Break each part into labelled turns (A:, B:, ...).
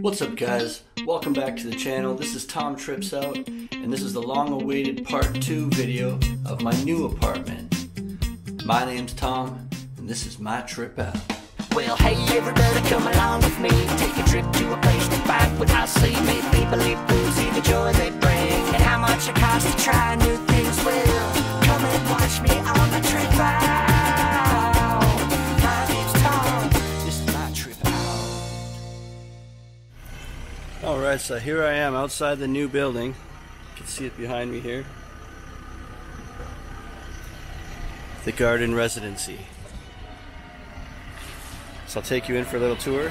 A: What's up guys? Welcome back to the channel. This is Tom Trips Out and this is the long awaited part 2 video of my new apartment. My name's Tom and this is my trip out.
B: Well, hey everybody, come along with me. Take a trip to a place to find what I see. Make live through, see the joy they bring. And how much it costs to try new things.
A: Alright, so here I am outside the new building. You can see it behind me here. The Garden Residency. So I'll take you in for a little tour.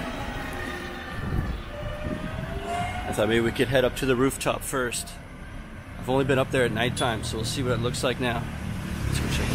A: I thought maybe we could head up to the rooftop first. I've only been up there at nighttime, so we'll see what it looks like now. Let's go check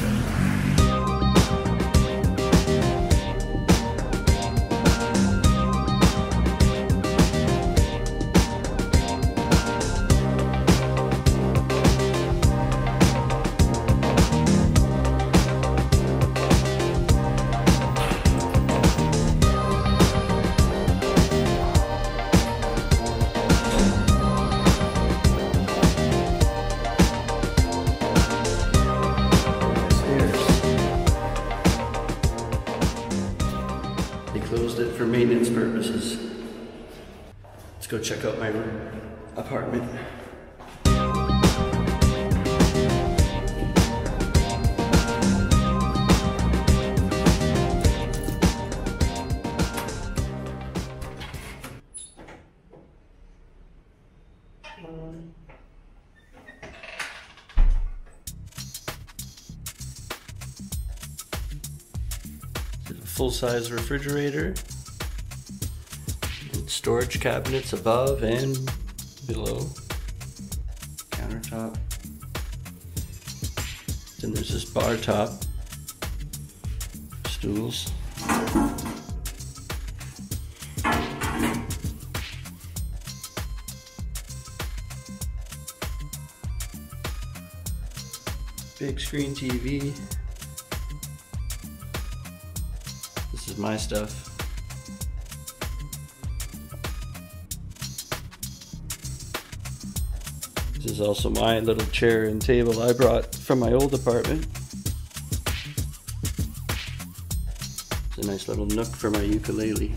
A: closed it for maintenance purposes. Let's go check out my apartment. Size refrigerator. Storage cabinets above and below. Countertop. Then there's this bar top. Stools. Big screen TV. My stuff. This is also my little chair and table I brought from my old apartment. It's a nice little nook for my ukulele.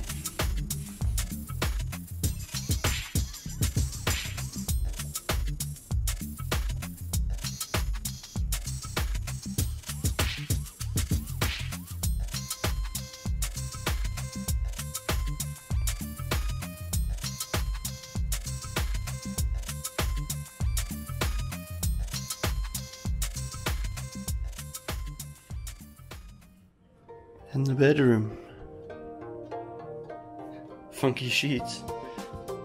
A: And the bedroom. Funky sheets.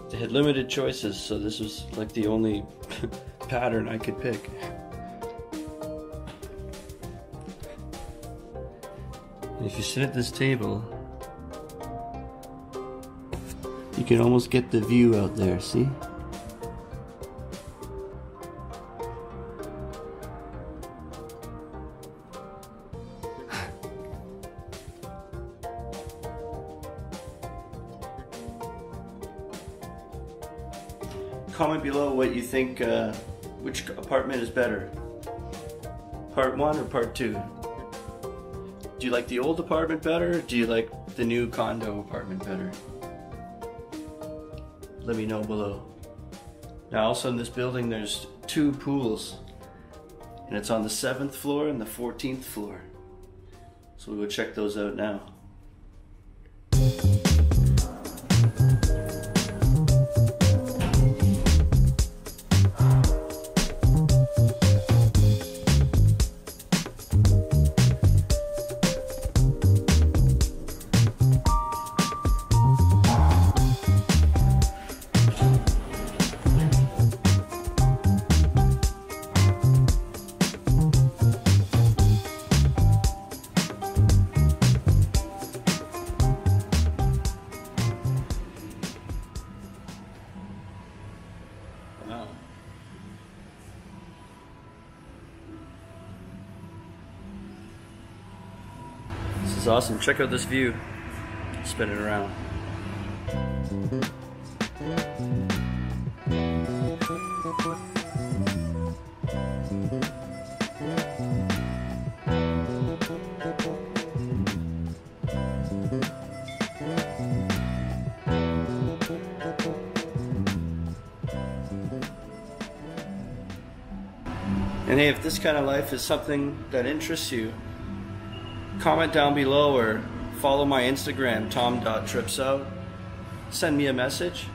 A: They had limited choices, so this was like the only pattern I could pick. And if you sit at this table, you can almost get the view out there, see? Comment below what you think, uh, which apartment is better. Part one or part two? Do you like the old apartment better? Or do you like the new condo apartment better? Let me know below. Now also in this building there's two pools. And it's on the 7th floor and the 14th floor. So we'll go check those out now. Awesome. Check out this view. Spin it around. And hey, if this kind of life is something that interests you, comment down below or follow my Instagram, tom.tripsout. Send me a message.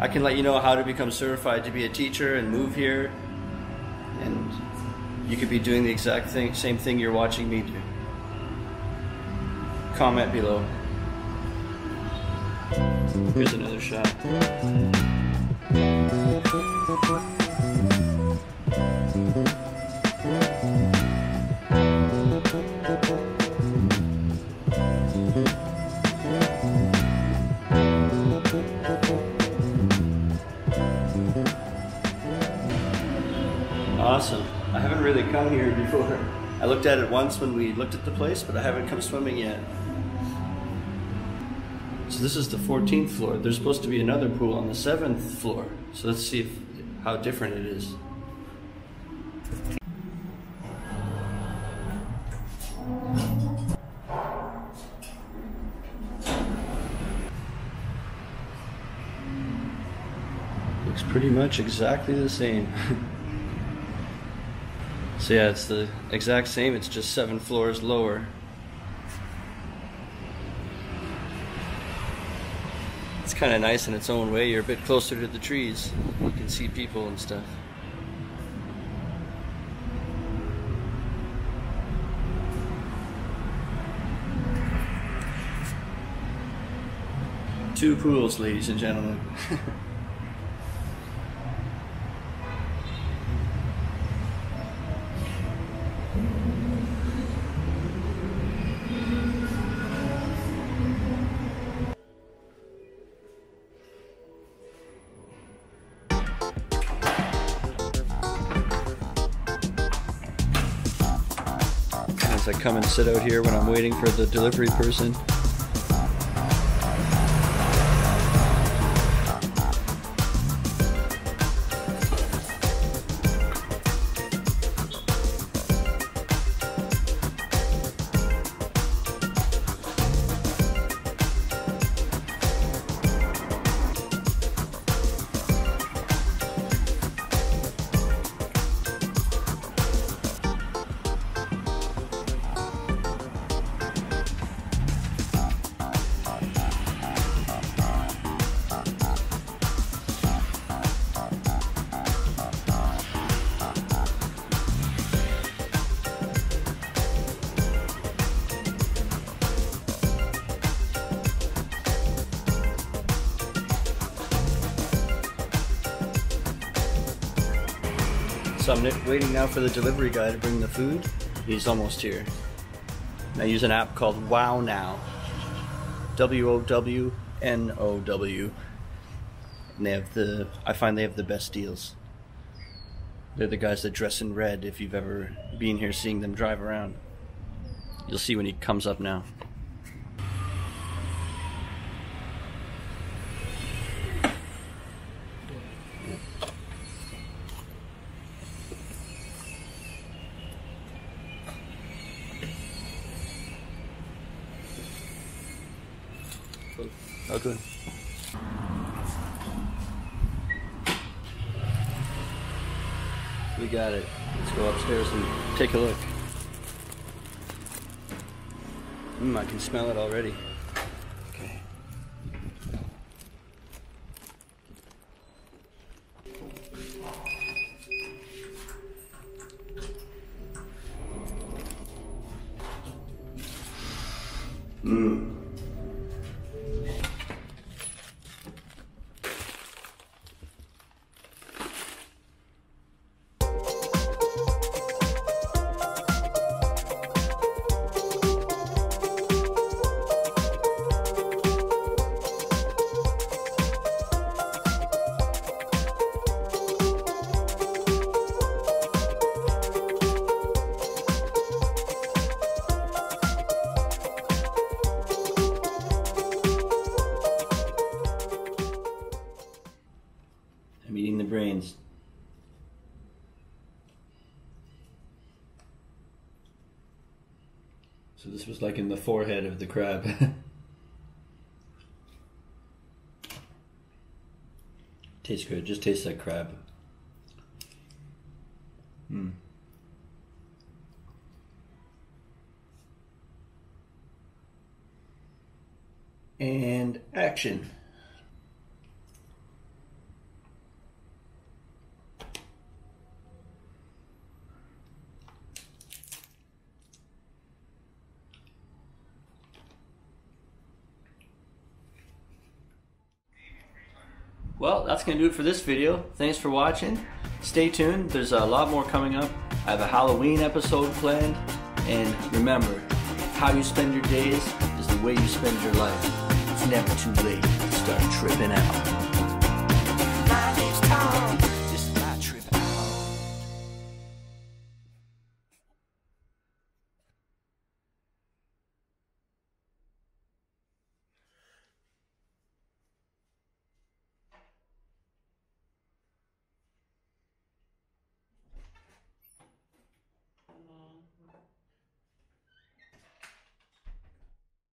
A: I can let you know how to become certified to be a teacher and move here. And you could be doing the exact thing, same thing you're watching me do. Comment below. Here's another shot. Awesome. I haven't really come here before. I looked at it once when we looked at the place, but I haven't come swimming yet. So this is the 14th floor. There's supposed to be another pool on the 7th floor. So let's see if, how different it is. Looks pretty much exactly the same. so yeah, it's the exact same, it's just seven floors lower. It's kind of nice in its own way. You're a bit closer to the trees. You can see people and stuff. Two pools, ladies and gentlemen. come and sit out here when I'm waiting for the delivery person. So I'm waiting now for the delivery guy to bring the food. He's almost here. And I use an app called Wow Now. W O W N O W. And they have the I find they have the best deals. They're the guys that dress in red if you've ever been here seeing them drive around. You'll see when he comes up now. Oh, good. We got it. Let's go upstairs and take a look. Mmm, I can smell it already. Meeting the brains. So this was like in the forehead of the crab. tastes good. Just tastes like crab. Hmm. And action. Well, that's going to do it for this video. Thanks for watching. Stay tuned. There's a lot more coming up. I have a Halloween episode planned. And remember, how you spend your days is the way you spend your life. It's never too late to start tripping out.